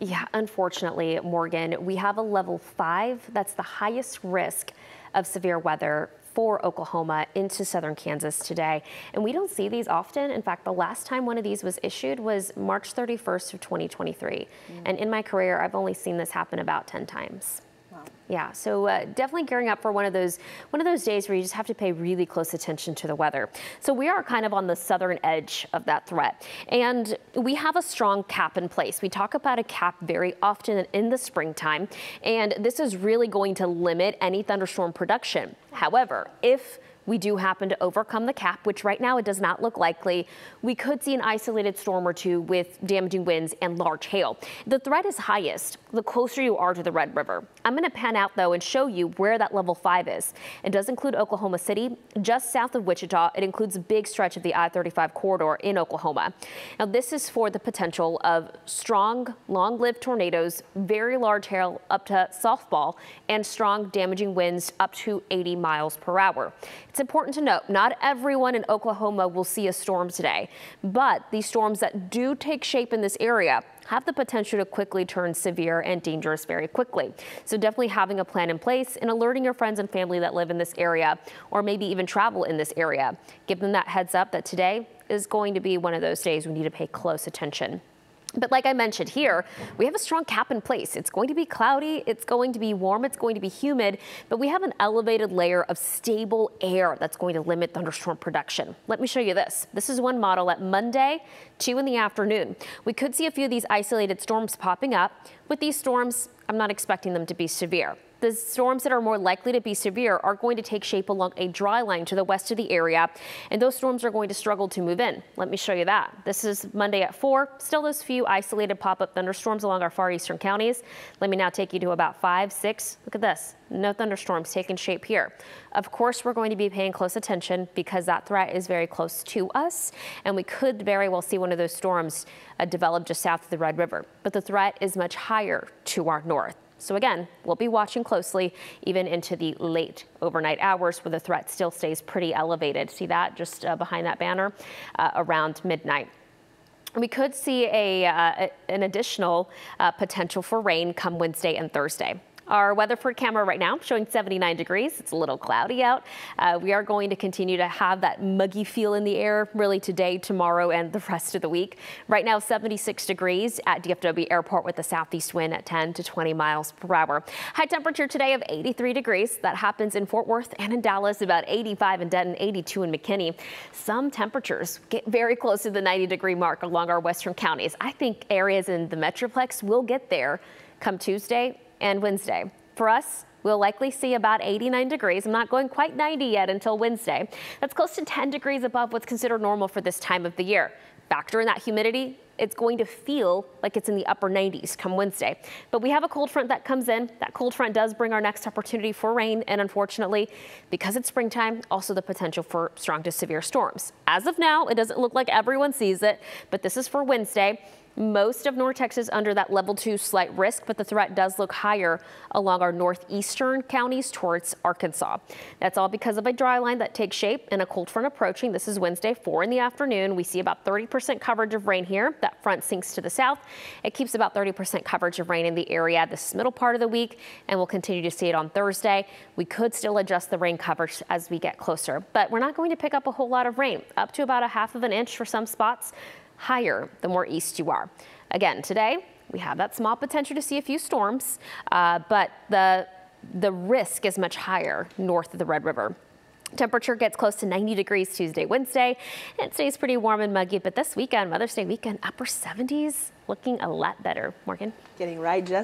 Yeah, unfortunately, Morgan, we have a level five. That's the highest risk of severe weather for Oklahoma into southern Kansas today. And we don't see these often. In fact, the last time one of these was issued was March 31st of 2023. Mm. And in my career, I've only seen this happen about 10 times. Yeah, so uh, definitely gearing up for one of those one of those days where you just have to pay really close attention to the weather. So we are kind of on the southern edge of that threat, and we have a strong cap in place. We talk about a cap very often in the springtime, and this is really going to limit any thunderstorm production. However, if we do happen to overcome the cap, which right now it does not look likely, we could see an isolated storm or two with damaging winds and large hail. The threat is highest the closer you are to the Red River. I'm going to pan out though and show you where that level five is. It does include Oklahoma City, just south of Wichita. It includes a big stretch of the I-35 corridor in Oklahoma. Now this is for the potential of strong, long-lived tornadoes, very large hail up to softball, and strong damaging winds up to 80 miles per hour. It's important to note, not everyone in Oklahoma will see a storm today, but these storms that do take shape in this area have the potential to quickly turn severe and dangerous very quickly. So definitely having a plan in place and alerting your friends and family that live in this area or maybe even travel in this area. Give them that heads up that today is going to be one of those days we need to pay close attention. But like I mentioned here, we have a strong cap in place. It's going to be cloudy, it's going to be warm, it's going to be humid, but we have an elevated layer of stable air that's going to limit thunderstorm production. Let me show you this. This is one model at Monday, 2 in the afternoon. We could see a few of these isolated storms popping up. With these storms, I'm not expecting them to be severe the storms that are more likely to be severe are going to take shape along a dry line to the west of the area, and those storms are going to struggle to move in. Let me show you that. This is Monday at 4. Still those few isolated pop-up thunderstorms along our far eastern counties. Let me now take you to about 5, 6. Look at this. No thunderstorms taking shape here. Of course, we're going to be paying close attention because that threat is very close to us, and we could very well see one of those storms uh, develop just south of the Red River. But the threat is much higher to our north. So again, we'll be watching closely even into the late overnight hours where the threat still stays pretty elevated. See that just uh, behind that banner uh, around midnight. We could see a, uh, an additional uh, potential for rain come Wednesday and Thursday. Our Weatherford camera right now showing 79 degrees. It's a little cloudy out. Uh, we are going to continue to have that muggy feel in the air really today, tomorrow, and the rest of the week. Right now, 76 degrees at DFW Airport with a southeast wind at 10 to 20 miles per hour. High temperature today of 83 degrees. That happens in Fort Worth and in Dallas, about 85 in Denton, 82 in McKinney. Some temperatures get very close to the 90 degree mark along our western counties. I think areas in the Metroplex will get there come Tuesday and Wednesday. For us, We'll likely see about 89 degrees. I'm not going quite 90 yet until Wednesday. That's close to 10 degrees above what's considered normal for this time of the year. Factor in that humidity, it's going to feel like it's in the upper 90s come Wednesday. But we have a cold front that comes in. That cold front does bring our next opportunity for rain. And unfortunately, because it's springtime, also the potential for strong to severe storms. As of now, it doesn't look like everyone sees it, but this is for Wednesday. Most of North Texas under that level two slight risk, but the threat does look higher along our northeastern counties towards Arkansas. That's all because of a dry line that takes shape and a cold front approaching. This is Wednesday, 4 in the afternoon. We see about 30% coverage of rain here. That front sinks to the south. It keeps about 30% coverage of rain in the area this middle part of the week, and we'll continue to see it on Thursday. We could still adjust the rain coverage as we get closer, but we're not going to pick up a whole lot of rain, up to about a half of an inch for some spots higher the more east you are. Again, today we have that small potential to see a few storms, uh, but the, the risk is much higher north of the Red River. Temperature gets close to 90 degrees Tuesday, Wednesday. It stays pretty warm and muggy, but this weekend, Mother's Day weekend, upper 70s, looking a lot better. Morgan? Getting right, Jess.